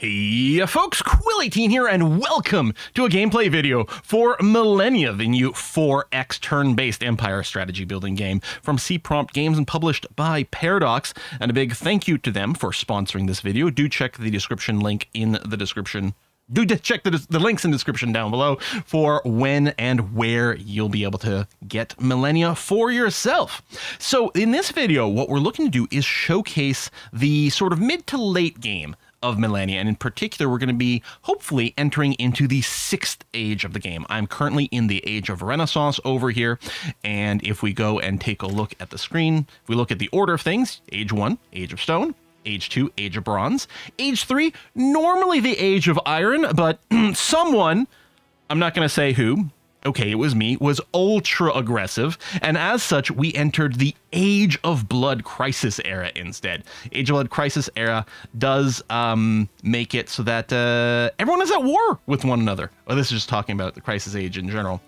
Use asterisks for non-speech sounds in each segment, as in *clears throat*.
Hey folks, Quill18 here and welcome to a gameplay video for Millennia, the new 4X turn-based empire strategy building game from C-Prompt Games and published by Paradox. And a big thank you to them for sponsoring this video. Do check the description link in the description do check the, the links in the description down below for when and where you'll be able to get Millennia for yourself. So in this video, what we're looking to do is showcase the sort of mid to late game of Millennia. And in particular, we're going to be hopefully entering into the sixth age of the game. I'm currently in the age of Renaissance over here. And if we go and take a look at the screen, if we look at the order of things, age one, age of stone, age two, age of bronze, age three, normally the age of iron, but *clears throat* someone, I'm not going to say who, okay, it was me, was ultra aggressive, and as such, we entered the Age of Blood Crisis era instead. Age of Blood Crisis era does um, make it so that uh, everyone is at war with one another. Well, this is just talking about the Crisis Age in general.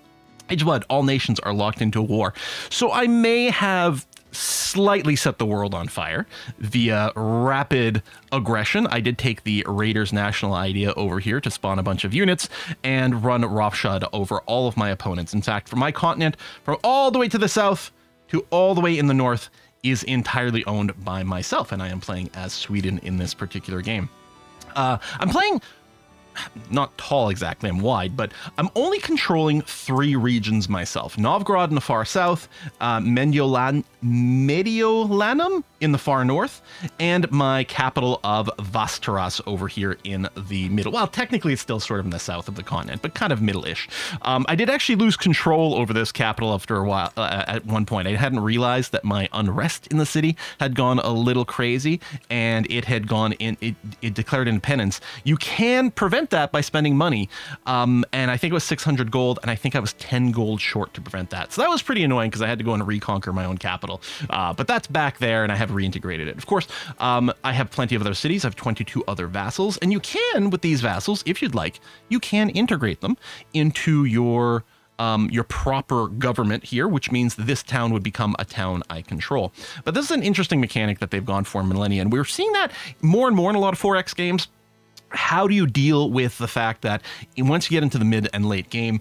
Age of Blood, all nations are locked into war. So I may have slightly set the world on fire via rapid aggression. I did take the Raiders national idea over here to spawn a bunch of units and run roughshod over all of my opponents. In fact, from my continent, from all the way to the south to all the way in the north, is entirely owned by myself, and I am playing as Sweden in this particular game. Uh, I'm playing not tall exactly, I'm wide, but I'm only controlling three regions myself. Novgorod in the far south, uh, Mediolan Mediolanum in the far north, and my capital of Vastaras over here in the middle. Well, technically it's still sort of in the south of the continent, but kind of middle-ish. Um, I did actually lose control over this capital after a while, uh, at one point. I hadn't realized that my unrest in the city had gone a little crazy, and it had gone in, it, it declared independence. You can prevent that by spending money. Um, and I think it was 600 gold, and I think I was 10 gold short to prevent that. So that was pretty annoying because I had to go and reconquer my own capital. Uh, but that's back there, and I have reintegrated it. Of course, um, I have plenty of other cities. I have 22 other vassals, and you can, with these vassals, if you'd like, you can integrate them into your um, your proper government here, which means this town would become a town I control. But this is an interesting mechanic that they've gone for in Millennia, and we're seeing that more and more in a lot of 4X games how do you deal with the fact that once you get into the mid and late game,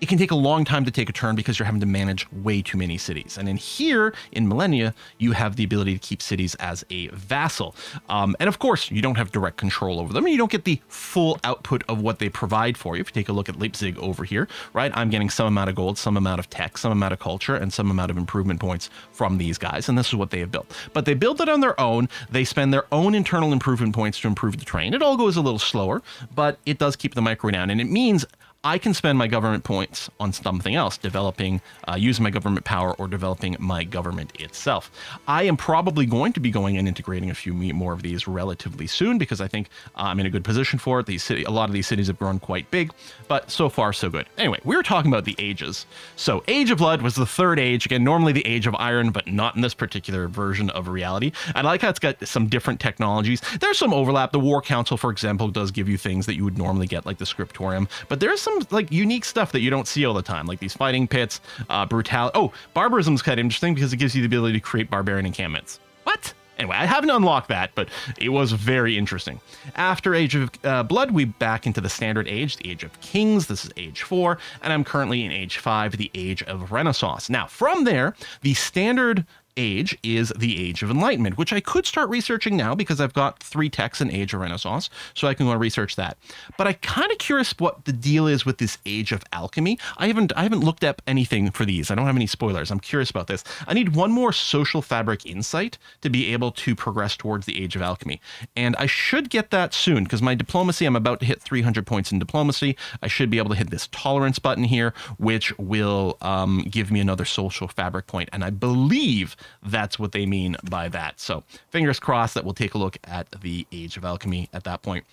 it can take a long time to take a turn because you're having to manage way too many cities. And in here, in Millennia, you have the ability to keep cities as a vassal. Um, and of course, you don't have direct control over them. and You don't get the full output of what they provide for you. If you take a look at Leipzig over here, right, I'm getting some amount of gold, some amount of tech, some amount of culture, and some amount of improvement points from these guys. And this is what they have built. But they build it on their own. They spend their own internal improvement points to improve the train. It all goes a little slower, but it does keep the micro down. And it means I can spend my government points on something else, developing, uh, using my government power or developing my government itself. I am probably going to be going and integrating a few more of these relatively soon because I think I'm in a good position for it. These city, a lot of these cities have grown quite big, but so far so good. Anyway, we were talking about the ages. So Age of Blood was the third age. Again, normally the Age of Iron, but not in this particular version of reality. I like how it's got some different technologies. There's some overlap. The War Council, for example, does give you things that you would normally get, like the Scriptorium, but there's some like unique stuff that you don't see all the time, like these fighting pits, uh, brutality. Oh, barbarism's kind of interesting because it gives you the ability to create barbarian encampments. What? Anyway, I haven't unlocked that, but it was very interesting. After Age of uh, Blood, we back into the standard age, the Age of Kings. This is Age 4, and I'm currently in Age 5, the Age of Renaissance. Now, from there, the standard age is the Age of Enlightenment, which I could start researching now because I've got three techs in Age of Renaissance, so I can go and research that. But I'm kind of curious what the deal is with this Age of Alchemy. I haven't I haven't looked up anything for these. I don't have any spoilers. I'm curious about this. I need one more social fabric insight to be able to progress towards the Age of Alchemy, and I should get that soon because my diplomacy. I'm about to hit 300 points in diplomacy. I should be able to hit this tolerance button here, which will um, give me another social fabric point, and I believe that's what they mean by that. So fingers crossed that we'll take a look at the Age of Alchemy at that point.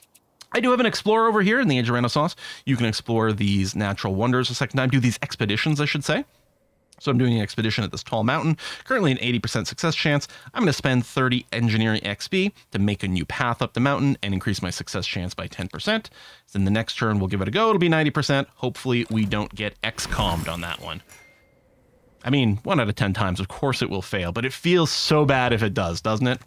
I do have an explorer over here in the Age of Renaissance. You can explore these natural wonders a second time, do these expeditions, I should say. So I'm doing an expedition at this tall mountain, currently an 80% success chance. I'm going to spend 30 engineering XP to make a new path up the mountain and increase my success chance by 10%. Then the next turn, we'll give it a go. It'll be 90%. Hopefully we don't get XCOMmed on that one. I mean, one out of 10 times, of course it will fail, but it feels so bad if it does, doesn't it?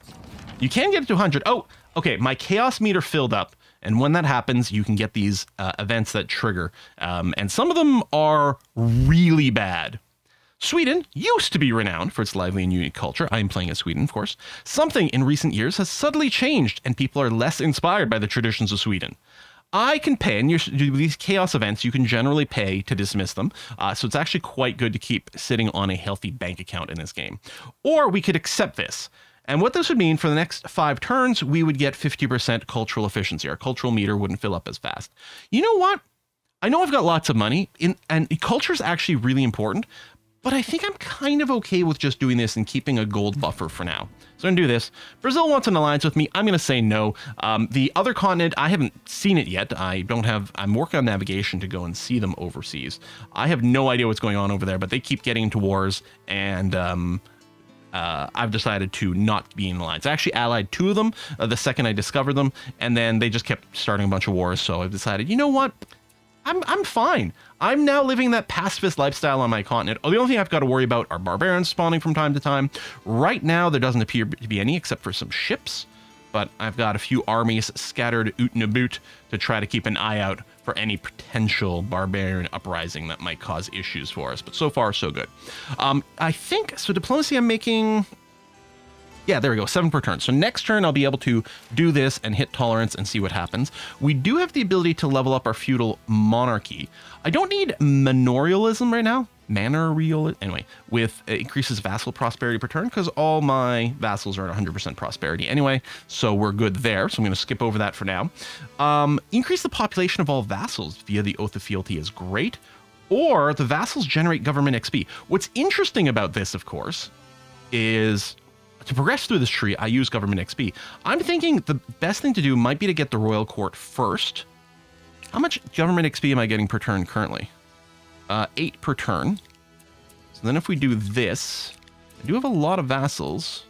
You can get it to 100. Oh, okay. My chaos meter filled up. And when that happens, you can get these uh, events that trigger. Um, and some of them are really bad. Sweden used to be renowned for its lively and unique culture. I am playing as Sweden, of course. Something in recent years has subtly changed, and people are less inspired by the traditions of Sweden. I can pay, and these chaos events, you can generally pay to dismiss them. Uh, so it's actually quite good to keep sitting on a healthy bank account in this game. Or we could accept this. And what this would mean for the next five turns, we would get 50% cultural efficiency. Our cultural meter wouldn't fill up as fast. You know what? I know I've got lots of money, in, and culture is actually really important, but I think I'm kind of okay with just doing this and keeping a gold buffer for now. So I'm to do this. Brazil wants an alliance with me. I'm to say no. Um, the other continent, I haven't seen it yet. I don't have, I'm working on navigation to go and see them overseas. I have no idea what's going on over there, but they keep getting into wars and, um, uh, I've decided to not be in alliance. I actually allied two of them uh, the second I discovered them, and then they just kept starting a bunch of wars. So I've decided, you know what? I'm I'm fine. I'm now living that pacifist lifestyle on my continent. The only thing I've got to worry about are barbarians spawning from time to time. Right now, there doesn't appear to be any except for some ships, but I've got a few armies scattered oot and boot to try to keep an eye out for any potential barbarian uprising that might cause issues for us. But so far, so good. Um, I think so. Diplomacy, I'm making yeah, there we go, seven per turn. So next turn, I'll be able to do this and hit tolerance and see what happens. We do have the ability to level up our feudal monarchy. I don't need manorialism right now. Manorial, anyway, with uh, increases vassal prosperity per turn because all my vassals are at 100% prosperity anyway, so we're good there. So I'm going to skip over that for now. Um, increase the population of all vassals via the Oath of Fealty is great, or the vassals generate government XP. What's interesting about this, of course, is to progress through this tree, I use government XP. I'm thinking the best thing to do might be to get the royal court first. How much government XP am I getting per turn currently? Uh, eight per turn. So then if we do this, I do have a lot of vassals,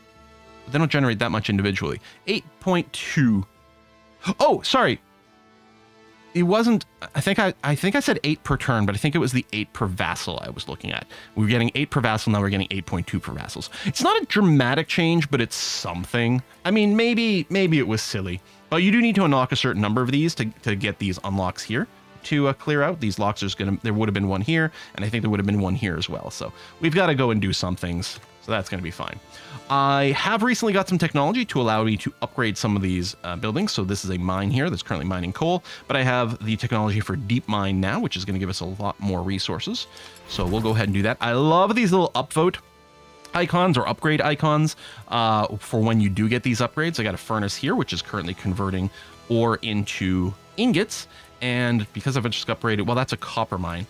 but they don't generate that much individually. 8.2. Oh, sorry it wasn't i think i i think i said eight per turn but i think it was the eight per vassal i was looking at. We were getting eight per vassal now we're getting 8.2 per vassals. It's not a dramatic change but it's something. I mean maybe maybe it was silly but you do need to unlock a certain number of these to, to get these unlocks here to uh, clear out. These locks there's gonna there would have been one here and i think there would have been one here as well. So we've got to go and do some things so that's going to be fine. I have recently got some technology to allow me to upgrade some of these uh, buildings. So this is a mine here that's currently mining coal, but I have the technology for deep mine now, which is going to give us a lot more resources. So we'll go ahead and do that. I love these little upvote icons or upgrade icons uh, for when you do get these upgrades. I got a furnace here, which is currently converting ore into ingots. And because I've just upgraded, well, that's a copper mine.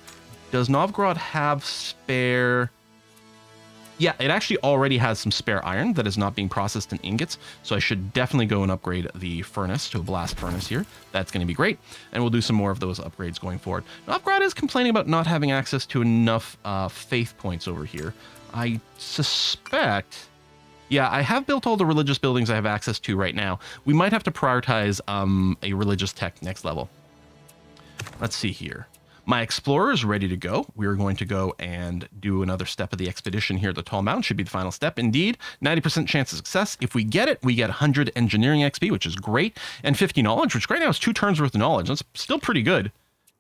Does Novgorod have spare yeah, it actually already has some spare iron that is not being processed in ingots, so I should definitely go and upgrade the furnace to a blast furnace here. That's going to be great, and we'll do some more of those upgrades going forward. Novgorod is complaining about not having access to enough uh, faith points over here. I suspect... Yeah, I have built all the religious buildings I have access to right now. We might have to prioritize um, a religious tech next level. Let's see here. My explorer is ready to go. We are going to go and do another step of the expedition here at the Tall Mountain. Should be the final step. Indeed, 90% chance of success. If we get it, we get 100 engineering XP, which is great, and 50 knowledge, which right now is two turns worth of knowledge. That's still pretty good.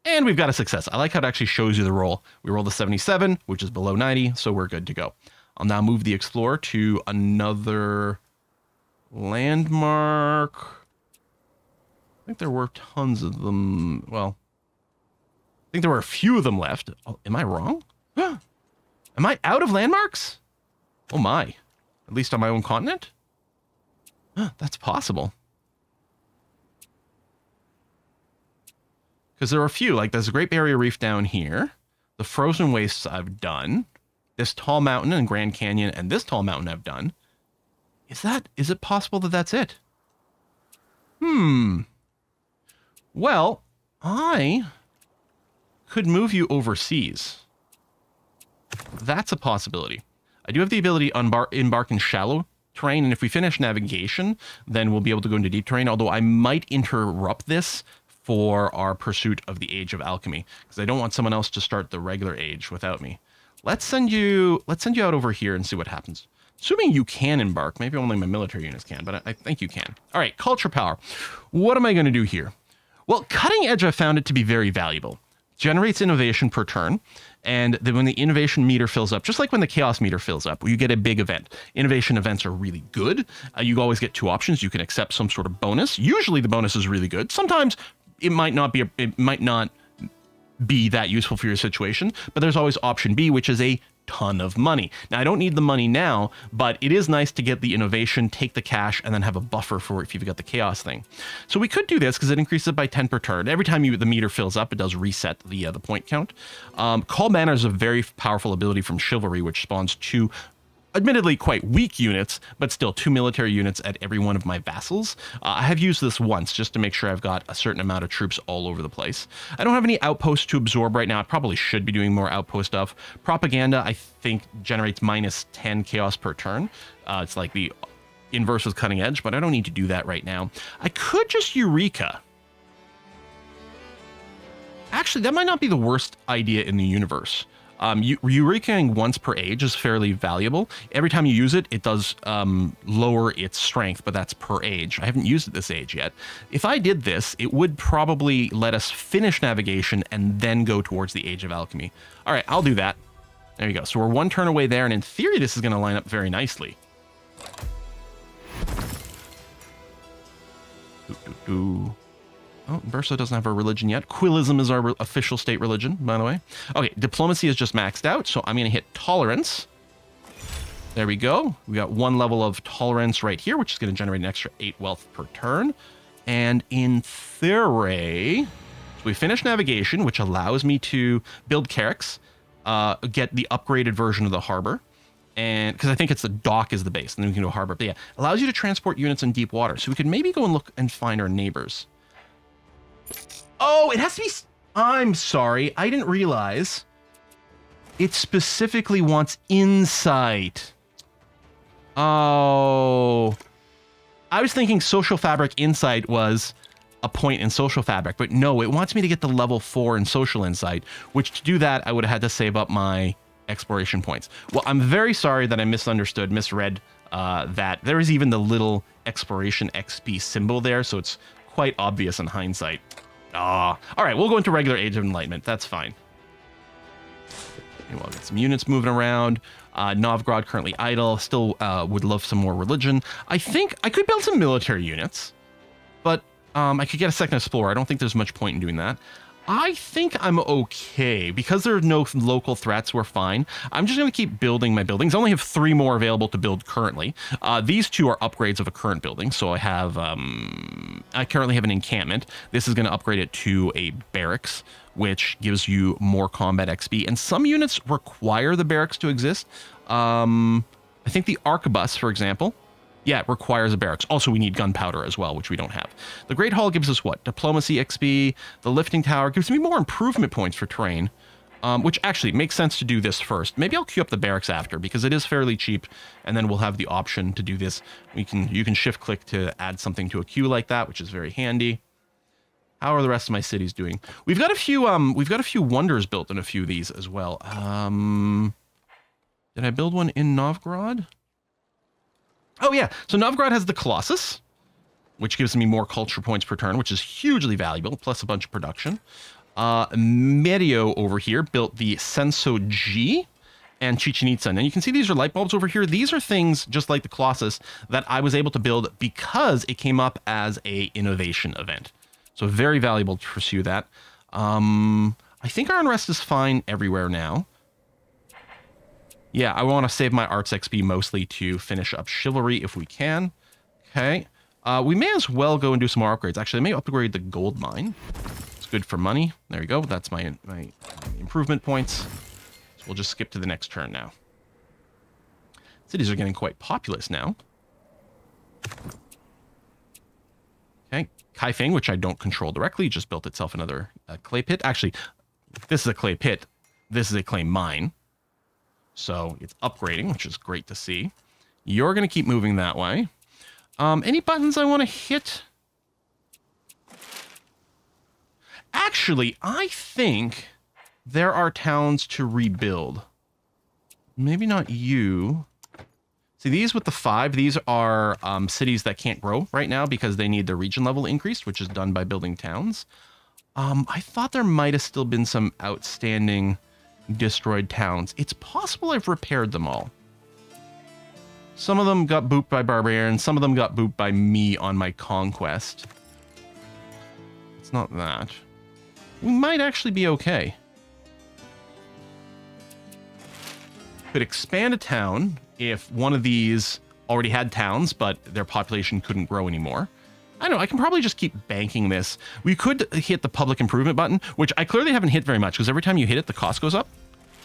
And we've got a success. I like how it actually shows you the roll. We rolled a 77, which is below 90, so we're good to go. I'll now move the explorer to another landmark. I think there were tons of them. Well, think there were a few of them left. Oh, am I wrong? *gasps* am I out of landmarks? Oh my. At least on my own continent? *gasps* That's possible. Because there are a few, like there's a Great Barrier Reef down here. The Frozen Wastes I've done. This tall mountain and Grand Canyon and this tall mountain I've done. Is that, is it possible that that's it? Hmm. Well, I could move you overseas. That's a possibility. I do have the ability to embark, in shallow terrain, and if we finish navigation, then we'll be able to go into deep terrain, although I might interrupt this for our pursuit of the Age of Alchemy, because I don't want someone else to start the regular age without me. Let's send you let's send you out over here and see what happens. Assuming you can embark, maybe only my military units can, but I, I think you can. All right, culture power. What am I going to do here? Well, cutting edge, I found it to be very valuable. Generates innovation per turn, and then when the innovation meter fills up, just like when the chaos meter fills up, you get a big event. Innovation events are really good. Uh, you always get two options. You can accept some sort of bonus. Usually, the bonus is really good. Sometimes it might not be. A, it might not be that useful for your situation, but there's always option B, which is a ton of money. Now, I don't need the money now, but it is nice to get the innovation, take the cash, and then have a buffer for if you've got the chaos thing. So we could do this because it increases it by 10 per turn. Every time you the meter fills up, it does reset the uh, the point count. Um, Call Banner is a very powerful ability from Chivalry, which spawns two admittedly quite weak units, but still two military units at every one of my vassals. Uh, I have used this once just to make sure I've got a certain amount of troops all over the place. I don't have any outposts to absorb right now. I probably should be doing more outpost stuff. Propaganda, I think, generates minus 10 chaos per turn. Uh, it's like the inverse with cutting edge, but I don't need to do that right now. I could just Eureka. Actually, that might not be the worst idea in the universe. Um, Eurekaing once per age is fairly valuable. Every time you use it, it does um, lower its strength, but that's per age. I haven't used it this age yet. If I did this, it would probably let us finish navigation and then go towards the Age of Alchemy. All right, I'll do that. There you go. So we're one turn away there, and in theory, this is going to line up very nicely. Oh, Bursa doesn't have a religion yet. Quillism is our official state religion, by the way. Okay, diplomacy is just maxed out, so I'm going to hit tolerance. There we go. We got one level of tolerance right here, which is going to generate an extra 8 wealth per turn. And in theory, so we finish navigation, which allows me to build Carracks, uh, get the upgraded version of the harbor, and because I think it's the dock is the base, and then we can do a harbor. But yeah, allows you to transport units in deep water. So we could maybe go and look and find our neighbors. Oh, it has to be... I'm sorry. I didn't realize. It specifically wants insight. Oh. I was thinking social fabric insight was a point in social fabric, but no, it wants me to get the level four in social insight, which to do that, I would have had to save up my exploration points. Well, I'm very sorry that I misunderstood, misread uh, that. There is even the little exploration XP symbol there, so it's quite obvious in hindsight. Ah, all right, we'll go into regular Age of Enlightenment. That's fine. we'll get some units moving around. Uh, Novgorod currently idle. Still uh, would love some more religion. I think I could build some military units, but um, I could get a second explorer. I don't think there's much point in doing that. I think I'm okay. Because there are no local threats, we're fine. I'm just going to keep building my buildings. I only have three more available to build currently. Uh, these two are upgrades of a current building. So I have, um, I currently have an encampment. This is going to upgrade it to a barracks, which gives you more combat XP. And some units require the barracks to exist. Um, I think the arquebus, for example, yeah, it requires a barracks. Also, we need gunpowder as well, which we don't have. The Great Hall gives us what? Diplomacy XP. The Lifting Tower gives me more improvement points for terrain, um, which actually makes sense to do this first. Maybe I'll queue up the barracks after because it is fairly cheap, and then we'll have the option to do this. We can You can shift click to add something to a queue like that, which is very handy. How are the rest of my cities doing? We've got a few um we've got a few wonders built in a few of these as well. Um did I build one in Novgorod? Oh yeah, so Novgorod has the Colossus, which gives me more culture points per turn, which is hugely valuable, plus a bunch of production. Uh, Medio over here built the Senso-ji and Chichen Itza. And you can see these are light bulbs over here. These are things, just like the Colossus, that I was able to build because it came up as a innovation event. So very valuable to pursue that. Um, I think our unrest is fine everywhere now. Yeah, I want to save my arts XP mostly to finish up chivalry if we can. Okay. Uh, we may as well go and do some more upgrades. Actually, I may upgrade the gold mine. It's good for money. There you go. That's my, my improvement points. So we'll just skip to the next turn now. Cities are getting quite populous now. Okay. Kaifeng, which I don't control directly, just built itself another uh, clay pit. Actually, this is a clay pit. This is a clay mine. So it's upgrading, which is great to see. You're going to keep moving that way. Um, any buttons I want to hit? Actually, I think there are towns to rebuild. Maybe not you. See, these with the five, these are um, cities that can't grow right now because they need their region level increased, which is done by building towns. Um, I thought there might have still been some outstanding destroyed towns. It's possible I've repaired them all. Some of them got booped by barbarians, some of them got booped by me on my conquest. It's not that. We might actually be okay. Could expand a town if one of these already had towns, but their population couldn't grow anymore. I know, I can probably just keep banking this. We could hit the public improvement button, which I clearly haven't hit very much because every time you hit it, the cost goes up.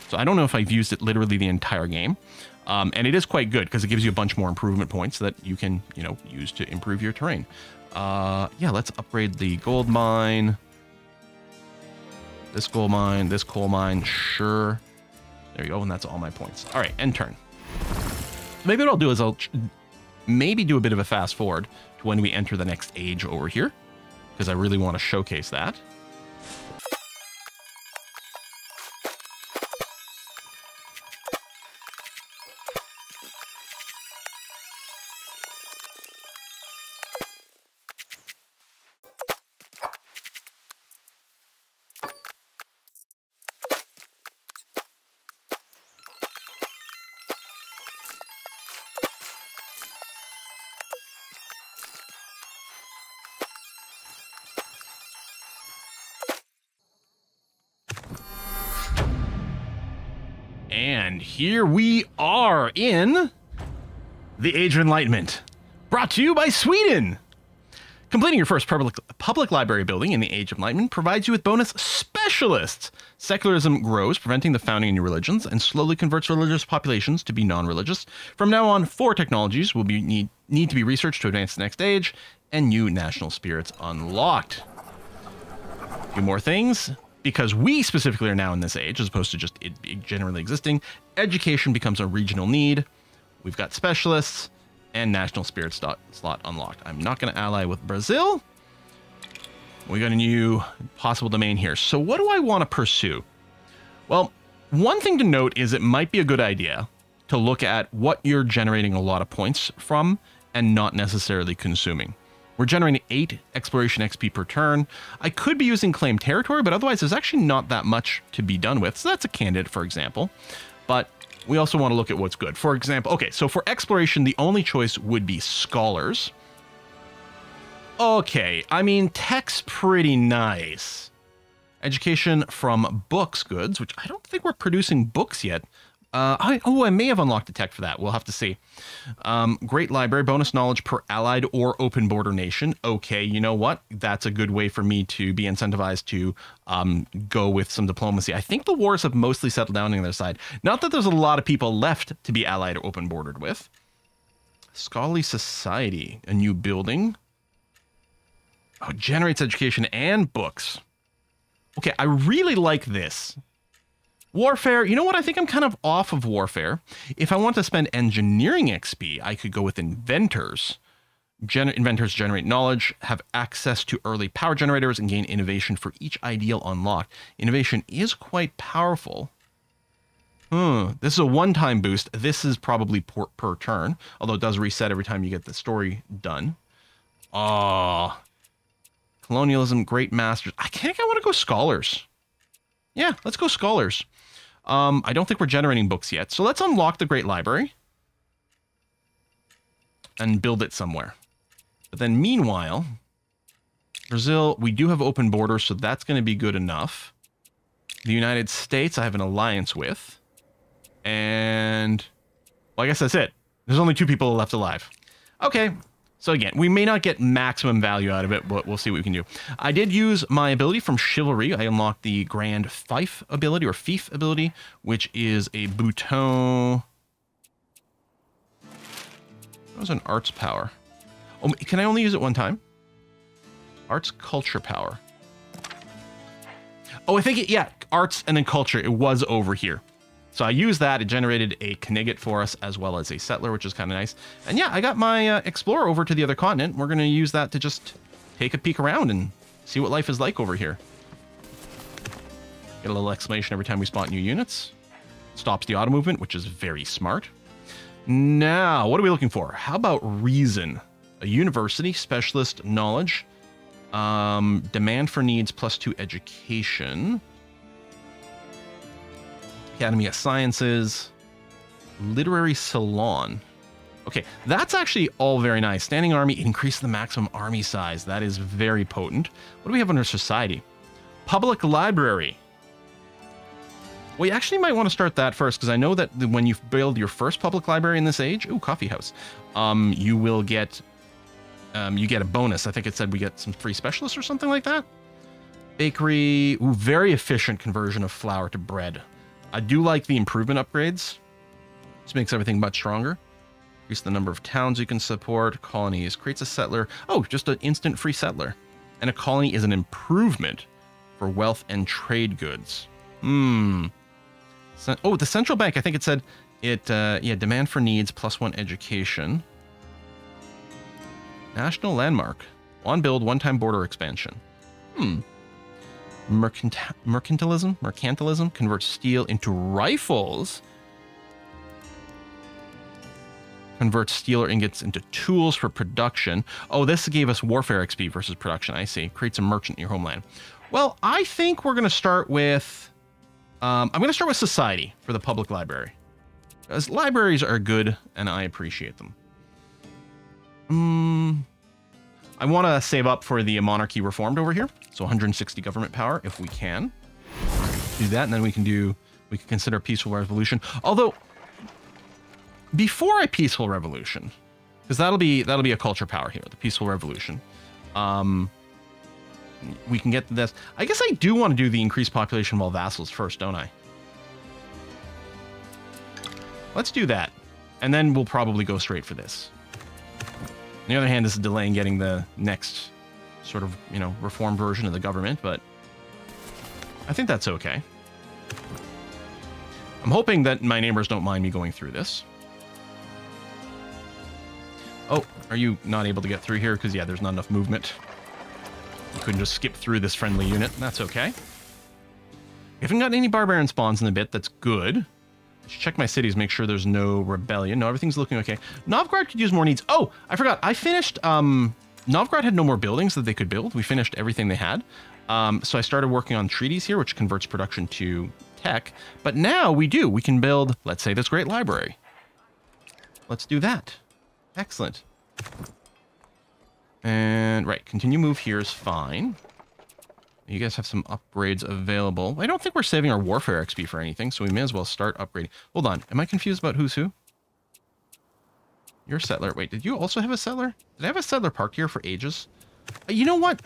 So I don't know if I've used it literally the entire game. Um, and it is quite good because it gives you a bunch more improvement points that you can, you know, use to improve your terrain. Uh, yeah, let's upgrade the gold mine. This gold mine, this coal mine, sure. There you go, and that's all my points. All right, end turn. Maybe what I'll do is I'll maybe do a bit of a fast forward to when we enter the next age over here, because I really want to showcase that. The Age of Enlightenment, brought to you by Sweden. Completing your first public, public library building in the Age of Enlightenment provides you with bonus specialists. Secularism grows, preventing the founding of new religions, and slowly converts religious populations to be non-religious. From now on, four technologies will be need, need to be researched to advance the next age, and new national spirits unlocked. A few more things because we specifically are now in this age, as opposed to just it generally existing, education becomes a regional need. We've got specialists and national spirit slot, slot unlocked. I'm not going to ally with Brazil. We got a new possible domain here. So what do I want to pursue? Well, one thing to note is it might be a good idea to look at what you're generating a lot of points from and not necessarily consuming. We're generating 8 exploration XP per turn. I could be using claim territory, but otherwise there's actually not that much to be done with. So that's a candidate, for example. But we also want to look at what's good. For example, okay, so for exploration, the only choice would be scholars. Okay, I mean, tech's pretty nice. Education from books goods, which I don't think we're producing books yet. Uh, I, oh, I may have unlocked a tech for that. We'll have to see. Um, great library, bonus knowledge per allied or open border nation. Okay, you know what? That's a good way for me to be incentivized to um, go with some diplomacy. I think the wars have mostly settled down on their side. Not that there's a lot of people left to be allied or open bordered with. Scholarly Society, a new building. Oh, generates education and books. Okay, I really like this. Warfare, you know what? I think I'm kind of off of warfare. If I want to spend engineering XP, I could go with inventors. Gen inventors generate knowledge, have access to early power generators, and gain innovation for each ideal unlocked. Innovation is quite powerful. Hmm, this is a one-time boost. This is probably per, per turn, although it does reset every time you get the story done. Ah, colonialism, great masters. I think I want to go scholars. Yeah, let's go scholars. Um, I don't think we're generating books yet. So let's unlock the Great Library and build it somewhere. But then meanwhile, Brazil, we do have open borders, so that's going to be good enough. The United States, I have an alliance with. And, well, I guess that's it. There's only two people left alive. Okay, so again, we may not get maximum value out of it, but we'll see what we can do. I did use my ability from Chivalry. I unlocked the Grand Fife ability, or Fief ability, which is a Bouton... That was an arts power. Oh, can I only use it one time? Arts culture power. Oh, I think it, yeah, arts and then culture. It was over here. So I used that. It generated a Knigget for us as well as a settler, which is kind of nice. And yeah, I got my uh, explorer over to the other continent. We're going to use that to just take a peek around and see what life is like over here. Get a little exclamation every time we spot new units. Stops the auto movement, which is very smart. Now, what are we looking for? How about reason? A university, specialist knowledge, um, demand for needs plus two education, Academy of Sciences, literary salon. Okay, that's actually all very nice. Standing army, increase the maximum army size. That is very potent. What do we have under society? Public library. We actually might want to start that first because I know that when you build your first public library in this age, ooh, coffee house, um, you will get, um, you get a bonus. I think it said we get some free specialists or something like that. Bakery, ooh, very efficient conversion of flour to bread. I do like the improvement upgrades. This makes everything much stronger. Increase the number of towns you can support. Colonies creates a settler. Oh, just an instant free settler. And a colony is an improvement for wealth and trade goods. Hmm. Oh, the central bank. I think it said it. Uh, yeah, demand for needs plus one education. National landmark. On build, one-time border expansion. Hmm. Mercant mercantilism. Mercantilism converts steel into rifles converts steel or ingots into tools for production. Oh, this gave us warfare XP versus production. I see. Creates a merchant in your homeland. Well, I think we're going to start with... Um, I'm going to start with society for the public library. Because libraries are good, and I appreciate them. Um, I want to save up for the monarchy reformed over here. So 160 government power, if we can. Do that, and then we can do... We can consider peaceful revolution. Although, before a peaceful revolution, because that'll be that'll be a culture power here, the peaceful revolution. Um, we can get this. I guess I do want to do the increased population all vassals first, don't I? Let's do that, and then we'll probably go straight for this. On the other hand, this is delaying getting the next sort of you know reform version of the government, but I think that's okay. I'm hoping that my neighbors don't mind me going through this. Oh, are you not able to get through here? Because, yeah, there's not enough movement. You couldn't just skip through this friendly unit. That's okay. Haven't got any barbarian spawns in a bit. That's good. Check my cities, make sure there's no rebellion. No, everything's looking okay. Novgorod could use more needs. Oh, I forgot. I finished... Um, Novgorod had no more buildings that they could build. We finished everything they had. Um, so I started working on treaties here, which converts production to tech. But now we do. We can build, let's say, this great library. Let's do that. Excellent. And, right, continue move here is fine. You guys have some upgrades available. I don't think we're saving our warfare XP for anything, so we may as well start upgrading. Hold on, am I confused about who's who? You're a settler. Wait, did you also have a settler? Did I have a settler parked here for ages? Uh, you know what?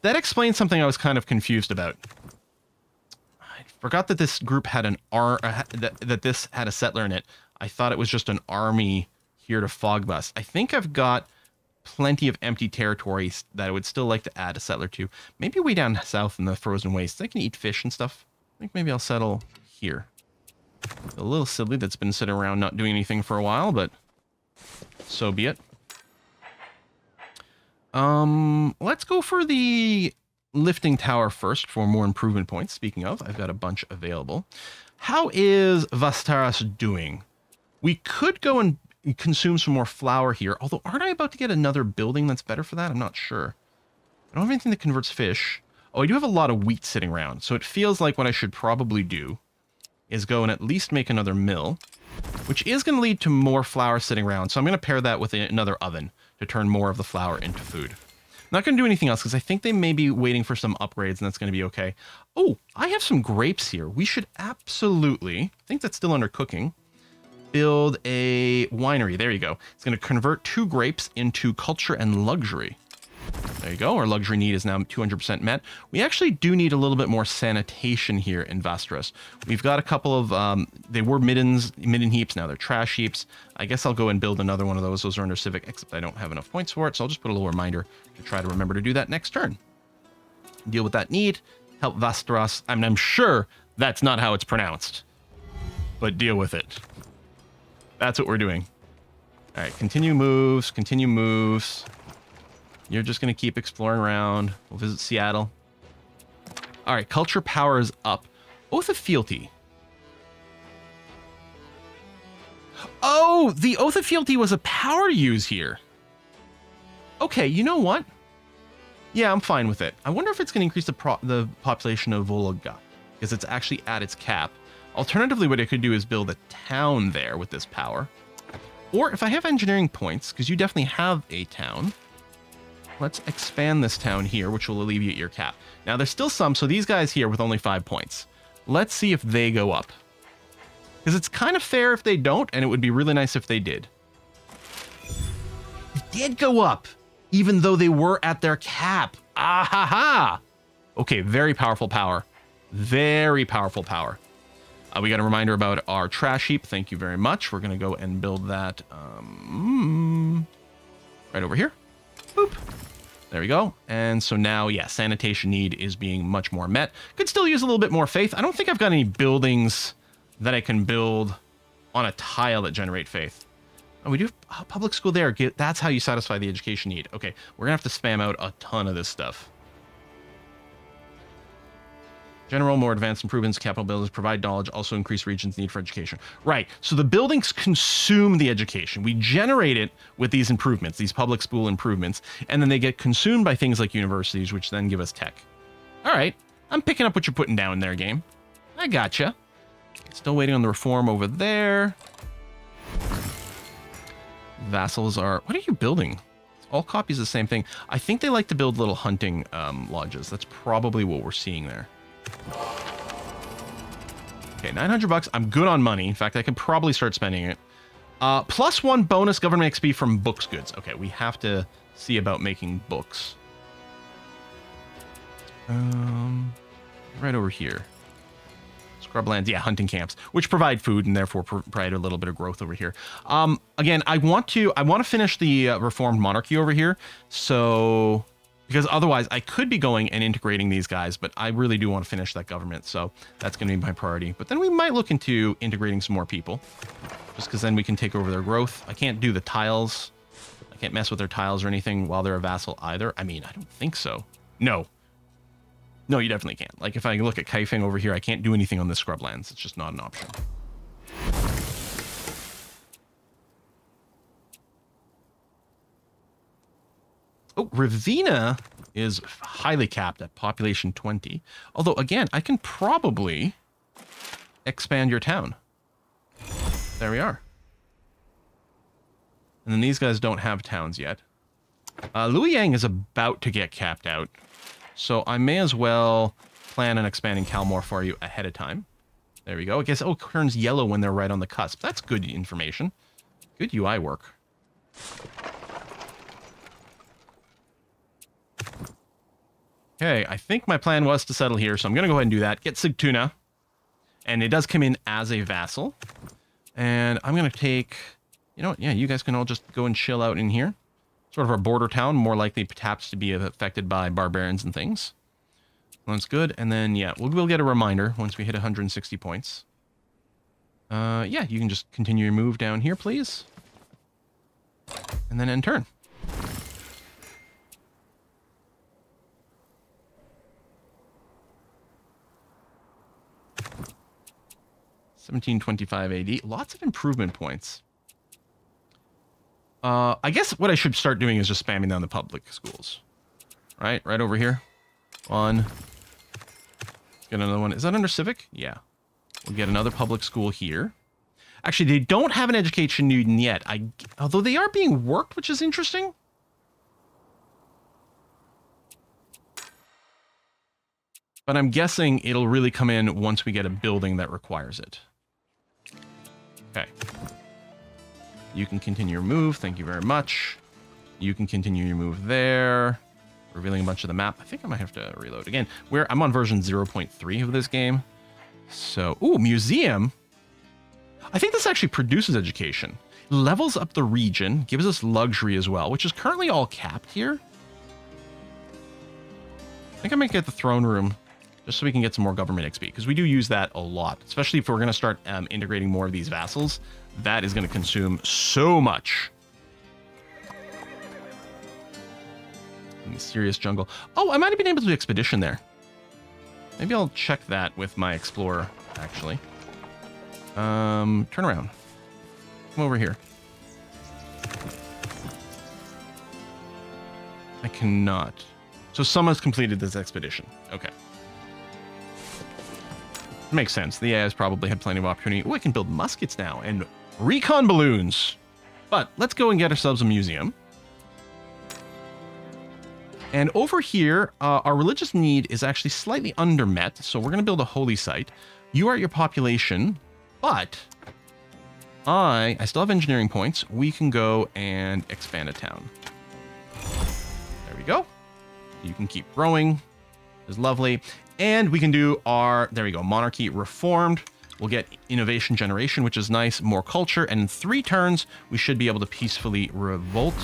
That explains something I was kind of confused about. I forgot that this group had an ar uh, that, that this had a settler in it. I thought it was just an army here to Fogbust. I think I've got plenty of empty territories that I would still like to add a settler to. Maybe way down south in the frozen wastes. I can eat fish and stuff. I think maybe I'll settle here. A little silly that's been sitting around not doing anything for a while, but so be it. Um, let's go for the lifting tower first for more improvement points. Speaking of, I've got a bunch available. How is Vastaras doing? We could go and consume some more flour here. Although, aren't I about to get another building that's better for that? I'm not sure. I don't have anything that converts fish. Oh, I do have a lot of wheat sitting around. So it feels like what I should probably do is go and at least make another mill, which is going to lead to more flour sitting around. So I'm going to pair that with another oven to turn more of the flour into food. I'm not going to do anything else because I think they may be waiting for some upgrades and that's going to be okay. Oh, I have some grapes here. We should absolutely, I think that's still under cooking build a winery. There you go. It's going to convert two grapes into culture and luxury. There you go. Our luxury need is now 200% met. We actually do need a little bit more sanitation here in Vastras. We've got a couple of, um, they were middens, midden heaps, now they're trash heaps. I guess I'll go and build another one of those. Those are under civic, except I don't have enough points for it, so I'll just put a little reminder to try to remember to do that next turn. Deal with that need, help Vastras. I mean, I'm sure that's not how it's pronounced, but deal with it. That's what we're doing. All right, continue moves, continue moves. You're just going to keep exploring around. We'll visit Seattle. All right, culture power is up. Oath of fealty. Oh, the Oath of Fealty was a power use here. Okay, you know what? Yeah, I'm fine with it. I wonder if it's going to increase the, the population of Volga, because it's actually at its cap. Alternatively, what I could do is build a town there with this power. Or if I have engineering points, because you definitely have a town, let's expand this town here, which will alleviate your cap. Now, there's still some, so these guys here with only five points. Let's see if they go up. Because it's kind of fair if they don't, and it would be really nice if they did. They did go up, even though they were at their cap. Ah ha ha! Okay, very powerful power. Very powerful power. Uh, we got a reminder about our trash heap. Thank you very much. We're going to go and build that um, right over here. Boop. There we go. And so now, yeah, sanitation need is being much more met. Could still use a little bit more faith. I don't think I've got any buildings that I can build on a tile that generate faith. Oh, we do public school there. That's how you satisfy the education need. Okay, we're going to have to spam out a ton of this stuff. General, more advanced improvements, capital buildings provide knowledge, also increase regions' need for education. Right. So the buildings consume the education. We generate it with these improvements, these public school improvements, and then they get consumed by things like universities, which then give us tech. All right. I'm picking up what you're putting down there, game. I gotcha. Still waiting on the reform over there. Vassals are... What are you building? All copies the same thing. I think they like to build little hunting um, lodges. That's probably what we're seeing there. Okay, 900 bucks. I'm good on money. In fact, I can probably start spending it. Uh, plus one bonus government XP from books goods. Okay, we have to see about making books. Um, right over here. Scrublands, yeah, hunting camps, which provide food and therefore provide a little bit of growth over here. Um, again, I want to I want to finish the uh, reformed monarchy over here. So because otherwise I could be going and integrating these guys, but I really do want to finish that government. So that's going to be my priority. But then we might look into integrating some more people just because then we can take over their growth. I can't do the tiles. I can't mess with their tiles or anything while they're a vassal either. I mean, I don't think so. No. No, you definitely can't. Like if I look at Kaifeng over here, I can't do anything on the scrublands. It's just not an option. Oh, Ravenna is highly capped at population 20. Although, again, I can probably expand your town. There we are. And then these guys don't have towns yet. Uh, Luoyang is about to get capped out. So I may as well plan on expanding Calmore for you ahead of time. There we go. I guess, it turns yellow when they're right on the cusp. That's good information. Good UI work. Okay, I think my plan was to settle here, so I'm going to go ahead and do that. Get Sigtuna. And it does come in as a vassal. And I'm going to take... You know what? Yeah, you guys can all just go and chill out in here. Sort of our border town, more likely perhaps to be affected by barbarians and things. That's good. And then, yeah, we'll, we'll get a reminder once we hit 160 points. Uh, yeah, you can just continue your move down here, please. And then end turn. 1725 AD. Lots of improvement points. Uh, I guess what I should start doing is just spamming down the public schools. Right? Right over here. One. Get another one. Is that under civic? Yeah. We'll get another public school here. Actually, they don't have an education need yet. I, although they are being worked, which is interesting. But I'm guessing it'll really come in once we get a building that requires it. Okay. You can continue your move. Thank you very much. You can continue your move there. Revealing a bunch of the map. I think I might have to reload again. Where I'm on version 0.3 of this game. So, ooh, museum. I think this actually produces education. Levels up the region, gives us luxury as well, which is currently all capped here. I think I might get the throne room just so we can get some more government XP, because we do use that a lot, especially if we're going to start um, integrating more of these vassals. That is going to consume so much. Mysterious jungle. Oh, I might have been able to do expedition there. Maybe I'll check that with my explorer, actually. Um, turn around. Come over here. I cannot. So someone's completed this expedition. Okay. Makes sense. The AI has probably had plenty of opportunity. I can build muskets now and recon balloons. But let's go and get ourselves a museum. And over here, uh, our religious need is actually slightly undermet. So we're going to build a holy site. You are your population, but I, I still have engineering points. We can go and expand a town. There we go. You can keep growing. Is lovely. And we can do our, there we go, monarchy reformed. We'll get innovation generation, which is nice, more culture, and in three turns, we should be able to peacefully revolt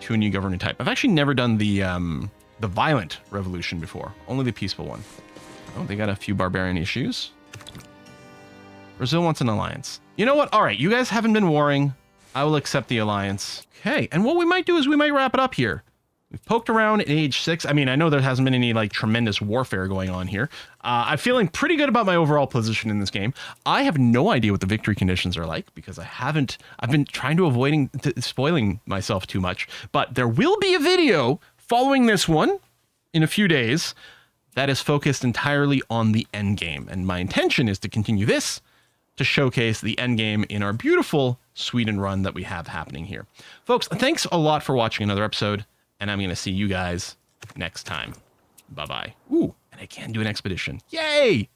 to a new governing type. I've actually never done the um, the violent revolution before, only the peaceful one. Oh, they got a few barbarian issues. Brazil wants an alliance. You know what? All right, you guys haven't been warring. I will accept the alliance. Okay, and what we might do is we might wrap it up here. We've poked around in age six. I mean, I know there hasn't been any like tremendous warfare going on here. Uh, I'm feeling pretty good about my overall position in this game. I have no idea what the victory conditions are like because I haven't. I've been trying to avoiding to spoiling myself too much. But there will be a video following this one in a few days that is focused entirely on the end game, and my intention is to continue this to showcase the end game in our beautiful Sweden run that we have happening here. Folks, thanks a lot for watching another episode and I'm going to see you guys next time. Bye bye. Ooh, and I can do an expedition. Yay!